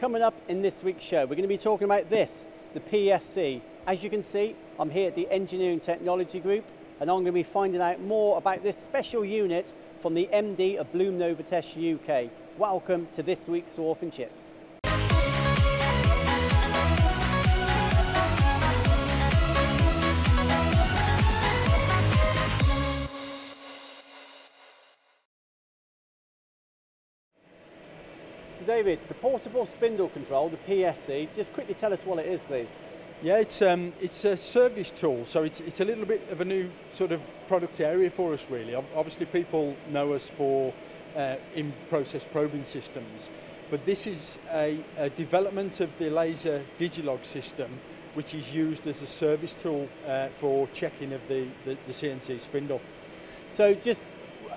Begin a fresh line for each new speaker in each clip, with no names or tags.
Coming up in this week's show, we're going to be talking about this, the PSC. As you can see, I'm here at the Engineering Technology Group and I'm going to be finding out more about this special unit from the MD of Blum Novotest UK. Welcome to this week's Swarf and Chips. So David, the portable spindle control, the PSC, just quickly tell us what it is please.
Yeah, it's, um, it's a service tool, so it's, it's a little bit of a new sort of product area for us really. Obviously people know us for uh, in-process probing systems, but this is a, a, development of the laser Digilog system which is used as a service tool uh, for checking of the, the, the CNC spindle.
So just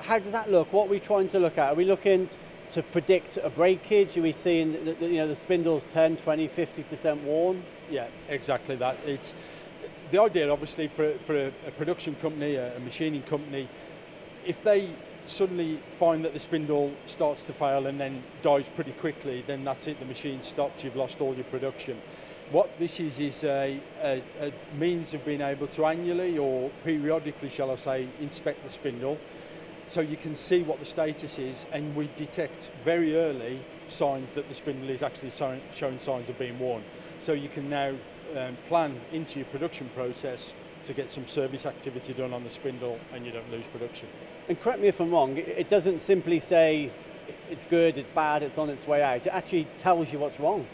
how does that look? What are we trying to look at? Are we looking to predict a breakage? Are we seeing that you know the spindle's 10, 20, 50% worn?
Yeah, exactly that. It's the idea, obviously, for for a, a production company, a, a machining company, if they suddenly find that the spindle starts to fail and then dies pretty quickly, then that's it. The machine stops. You've lost all your production. What this is is a, a, a means of being able to annually or periodically, shall I say, inspect the spindle so you can see what the status is and we detect very early signs that the spindle is actually showing signs of being worn. So you can now um, plan into your production process to get some service activity done on the spindle and you don't lose production.
And correct me if I'm wrong, it doesn't simply say it's good, it's bad, it's on its way out. It actually tells you what's wrong.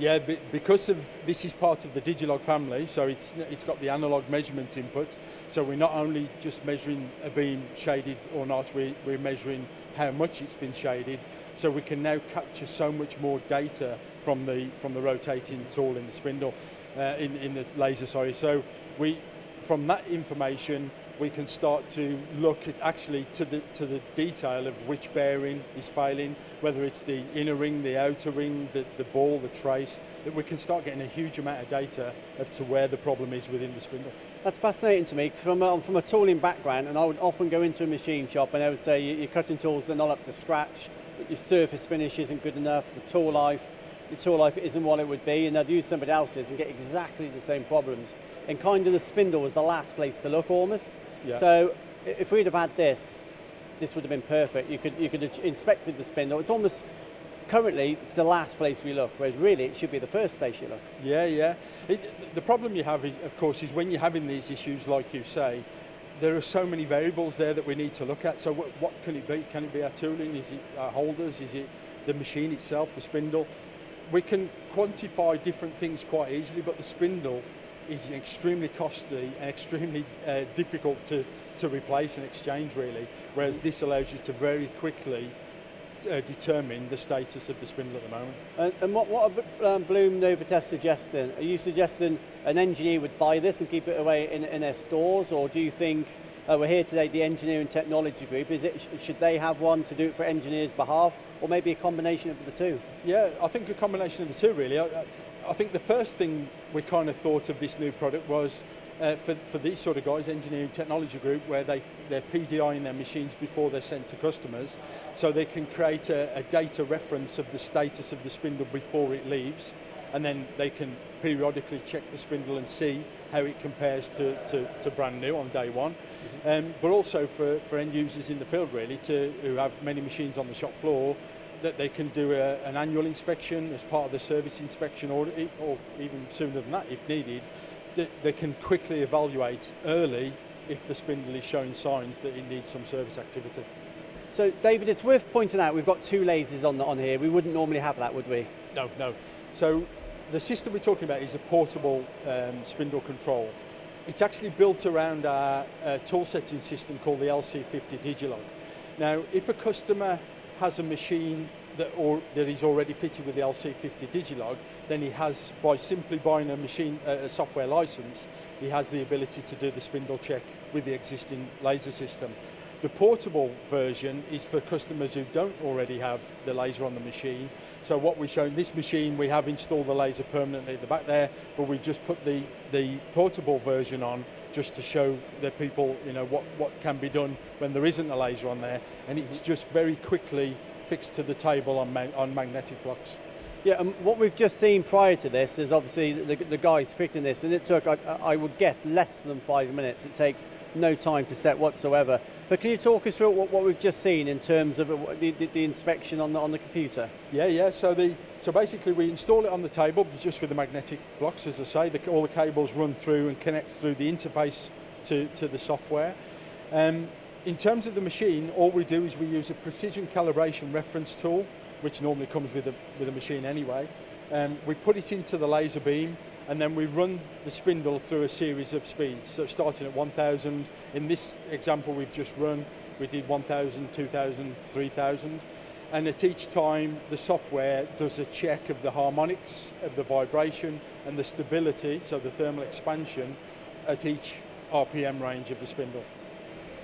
Yeah, because of this is part of the Digilog family, so it's it's got the analog measurement input. So we're not only just measuring a beam shaded or not, we, we're measuring how much it's been shaded. So we can now capture so much more data from the from the rotating tool in the spindle, uh, in in the laser. Sorry. So we from that information we can start to look at actually to the, to the detail of which bearing is failing, whether it's the inner ring, the outer ring, the, the ball, the trace, that we can start getting a huge amount of data as to where the problem is within the spindle.
That's fascinating to me because from a, from a tooling background and I would often go into a machine shop and I would say your cutting tools are not up to scratch, your surface finish isn't good enough, the tool life, your tool life isn't what it would be and I'd use somebody else's and get exactly the same problems. And kind of the spindle was the last place to look almost. Yeah. So if we'd have had this, this would have been perfect. You could you could have inspected the spindle. It's almost currently it's the last place we look, whereas really it should be the first place you look.
Yeah, yeah. It, the problem you have, is, of course, is when you're having these issues, like you say, there are so many variables there that we need to look at. So what, what can it be? Can it be our tooling? Is it our holders? Is it the machine itself, the spindle? We can quantify different things quite easily, but the spindle is extremely costly and extremely uh, difficult to, to replace and exchange really, whereas this allows you to very quickly uh, determine the status of the spindle at the moment.
And, and what, what are um, Blum Novotest suggesting? Are you suggesting an engineer would buy this and keep it away in, in their stores, or do you think uh, we're here today, the Engineering Technology Group. Is it should they have one to do it for engineers' behalf, or maybe a combination of the two?
Yeah, I think a combination of the two really. I, I think the first thing we kind of thought of this new product was uh, for, for these sort of guys, engineering technology group, where they, they're PDIing their machines before they're sent to customers, so they can create a, a data reference of the status of the spindle before it leaves, and then they can periodically check the spindle and see how it compares to, to, to brand new on day one. Mm-hmm. Um, but also for, for end users in the field really, to, who have many machines on the shop floor, that they can do a, an annual inspection as part of the service inspection or, or even sooner than that if needed, that they can quickly evaluate early if the spindle is showing signs that it needs some service activity.
So David, it's worth pointing out we've got two lasers on, on here. We wouldn't normally have that, would we?
No, no. So the system we're talking about is a portable um, spindle control. It's actually built around our, a tool setting system called the LC50 Digilog. Now, if a customer has a machine that, or, that is already fitted with the LC50 Digilog, then he has, by simply buying a machine, a software license, he has the ability to do the spindle check with the existing laser system. The portable version is for customers who don't already have the laser on the machine. So what we're showing, this machine, we have installed the laser permanently at the back there, but we just put the, the portable version on just to show the people you know, what, what can be done when there isn't a laser on there. And it's mm-hmm. just very quickly fixed to the table on, ma on magnetic blocks.
Yeah, and what we've just seen prior to this is obviously the, the guys fitting this, and it took, I, I, would guess, less than five minutes. It takes no time to set whatsoever. But can you talk us through what, what we've just seen in terms of the, the, the, inspection on the, on the computer?
Yeah, yeah. So the so basically we install it on the table just with the magnetic blocks, as I say. The, all the cables run through and connect through the interface to, to the software. Um, in terms of the machine, all we do is we use a precision calibration reference tool, which normally comes with a, with a machine anyway. Um, we put it into the laser beam and then we run the spindle through a series of speeds. So starting at 1000, in this example we've just run, we did 1000, 2000, 3000. And at each time, the software does a check of the harmonics, of the vibration, and the stability, so the thermal expansion, at each RPM range of the spindle.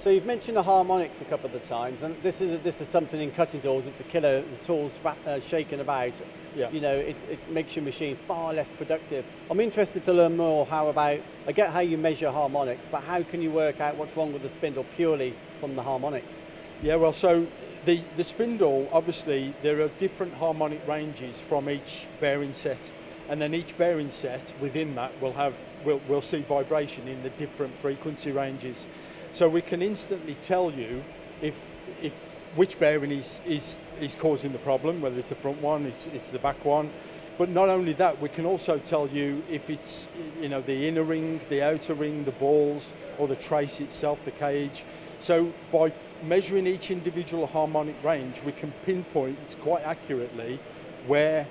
So you've mentioned the harmonics a couple of the times, and this is a, this is something in cutting tools. It's a killer. The tools uh, shaking about.
Yeah.
You know, it, it makes your machine far less productive. I'm interested to learn more. How about? I get how you measure harmonics, but how can you work out what's wrong with the spindle purely from the harmonics?
Yeah. Well, so the the spindle obviously there are different harmonic ranges from each bearing set and then each bearing set within that will have will will see vibration in the different frequency ranges. So we can instantly tell you if if which bearing is is is causing the problem, whether it's the front one, it's, it's the back one. But not only that, we can also tell you if it's you know the inner ring, the outer ring, the balls, or the trace itself, the cage. So by measuring each individual harmonic range, we can pinpoint quite accurately where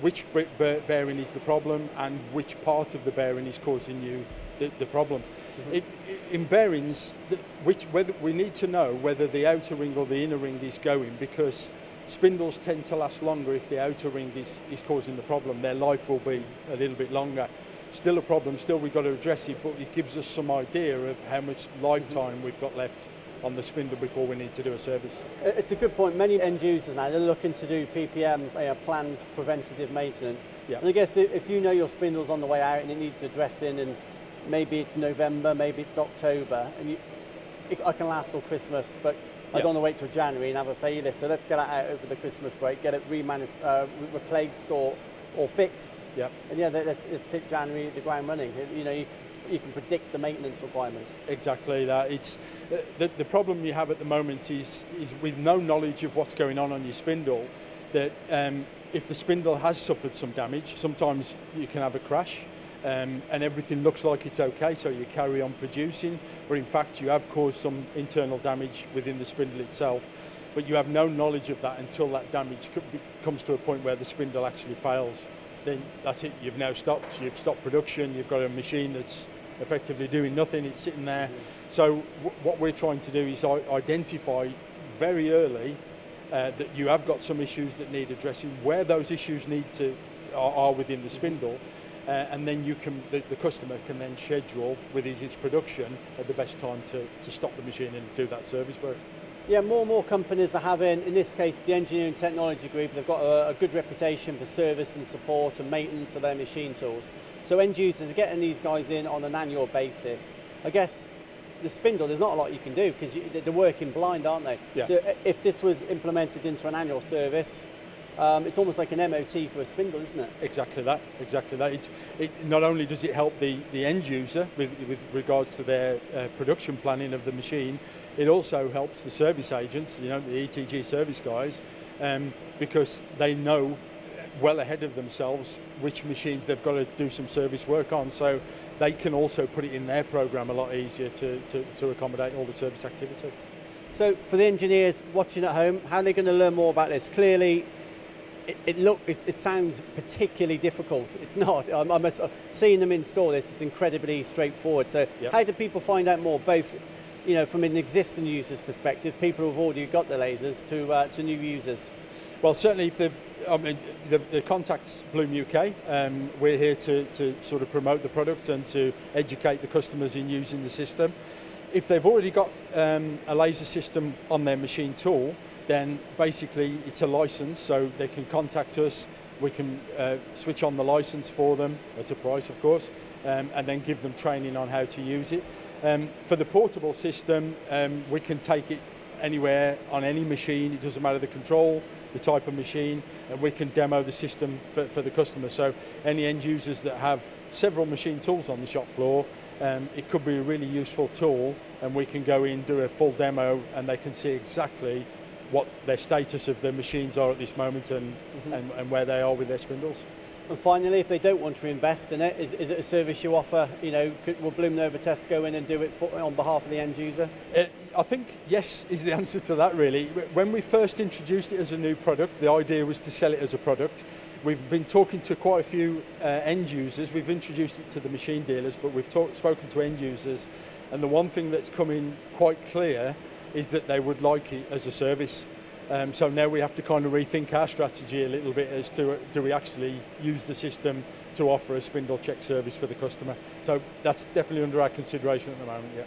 which bearing is the problem and which part of the bearing is causing you the, the problem. Mm-hmm. It, in bearings, which whether we need to know whether the outer ring or the inner ring is going because spindles tend to last longer if the outer ring is, is causing the problem. Their life will be a little bit longer. Still a problem, still we've got to address it, but it gives us some idea of how much lifetime we've got left on the spindle before we need to do a service.
It's a good point. Many end users now, they're looking to do PPM, you know, planned preventative maintenance.
Yeah.
And I guess if you know your spindle's on the way out and it needs addressing and maybe it's November, maybe it's October, and you, it, I can last till Christmas, but I don't want to wait till January and have a failure. So let's get it out over the Christmas break, get it uh, replaced or, or fixed.
Yep.
And yeah, let's, let's hit January, the ground running. You know, you, you can predict the maintenance requirements.
Exactly that. It's uh, the, the problem you have at the moment is is with no knowledge of what's going on on your spindle. That um, if the spindle has suffered some damage, sometimes you can have a crash. Um, and everything looks like it's okay, so you carry on producing, but in fact you have caused some internal damage within the spindle itself, but you have no knowledge of that until that damage comes to a point where the spindle actually fails. Then that's it, you've now stopped, you've stopped production, you've got a machine that's effectively doing nothing, it's sitting there. So what we're trying to do is identify very early uh, that you have got some issues that need addressing, where those issues need to are, are within the spindle, uh, and then you can the, the, customer can then schedule with his, his production at the best time to, to stop the machine and do that service work.
Yeah, more and more companies are having, in this case, the engineering technology group, they've got a, a good reputation for service and support and maintenance of their machine tools. So end users are getting these guys in on an annual basis. I guess the spindle, there's not a lot you can do because they're working blind, aren't they?
Yeah.
So if this was implemented into an annual service, um, it's almost like an MOT for a spindle, isn't it?
Exactly that, exactly that. It, it, not only does it help the, the end user with, with regards to their uh, production planning of the machine, it also helps the service agents, you know, the ETG service guys, um, because they know well ahead of themselves which machines they've got to do some service work on. So they can also put it in their program a lot easier to, to, to accommodate all the service activity.
So for the engineers watching at home, how are they going to learn more about this? Clearly, it, it look it, it, sounds particularly difficult. It's not. I'm, I'm seeing them install this. It's incredibly straightforward. So
yep.
how do people find out more? Both, you know, from an existing user's perspective, people who've already got the lasers, to uh, to new users.
Well, certainly if they've, I mean, the, the contacts Blum UK. Um, we're here to, to sort of promote the product and to educate the customers in using the system. If they've already got um, a laser system on their machine tool, then basically it's a license, so they can contact us. We can uh, switch on the license for them at a price, of course, um, and then give them training on how to use it. Um, for the portable system, um, we can take it anywhere on any machine. It doesn't matter the control the type of machine, and we can demo the system for, for the customer. So any end users that have several machine tools on the shop floor, um, it could be a really useful tool, and we can go in, do a full demo, and they can see exactly what their status of their machines are at this moment and, mm-hmm. and, and where they are with their spindles.
And finally, if they don't want to invest in it, is, is it a service you offer? You know, could, will Blum Novotest go in and do it for, on behalf of the end user?
Uh, I think yes is the answer to that really. When we first introduced it as a new product, the idea was to sell it as a product. We've been talking to quite a few uh, end users. We've introduced it to the machine dealers, but we've talk, spoken to end users. And the one thing that's coming quite clear is that they would like it as a service. Um, so now we have to kind of rethink our strategy a little bit as to uh, do we actually use the system to offer a spindle check service for the customer. So that's definitely under our consideration at the moment, yeah.